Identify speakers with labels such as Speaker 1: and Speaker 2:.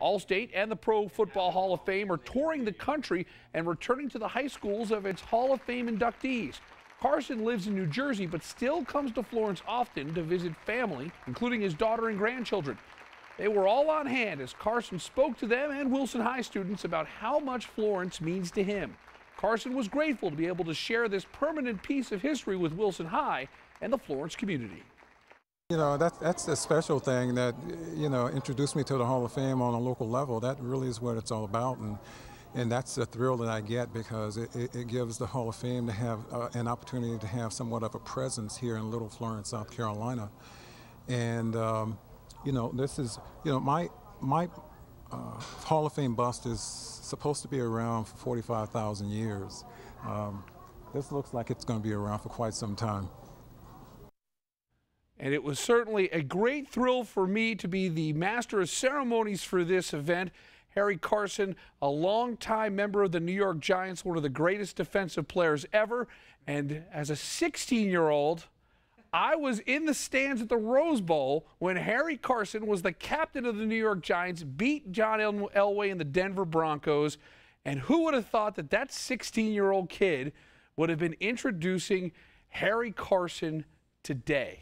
Speaker 1: Allstate and the Pro Football Hall of Fame are touring the country and returning to the high schools of its Hall of Fame inductees. Carson lives in New Jersey but still comes to Florence often to visit family, including his daughter and grandchildren. They were all on hand as Carson spoke to them and Wilson High students about how much Florence means to him. Carson was grateful to be able to share this permanent piece of history with Wilson High and the Florence community.
Speaker 2: You know, that's, that's a special thing that, you know, introduced me to the Hall of Fame on a local level. That really is what it's all about. And, and that's the thrill that I get because it, it, it gives the Hall of Fame to have uh, an opportunity to have somewhat of a presence here in Little Florence, South Carolina. And, um, you know, this is, you know, my, my uh, Hall of Fame bust is supposed to be around for 45,000 years. Um, this looks like it's going to be around for quite some time.
Speaker 1: And it was certainly a great thrill for me to be the master of ceremonies for this event. Harry Carson, a longtime member of the New York Giants, one of the greatest defensive players ever. And as a 16 year old, I was in the stands at the Rose Bowl when Harry Carson was the captain of the New York Giants, beat John Elway and the Denver Broncos. And who would have thought that that 16 year old kid would have been introducing Harry Carson today?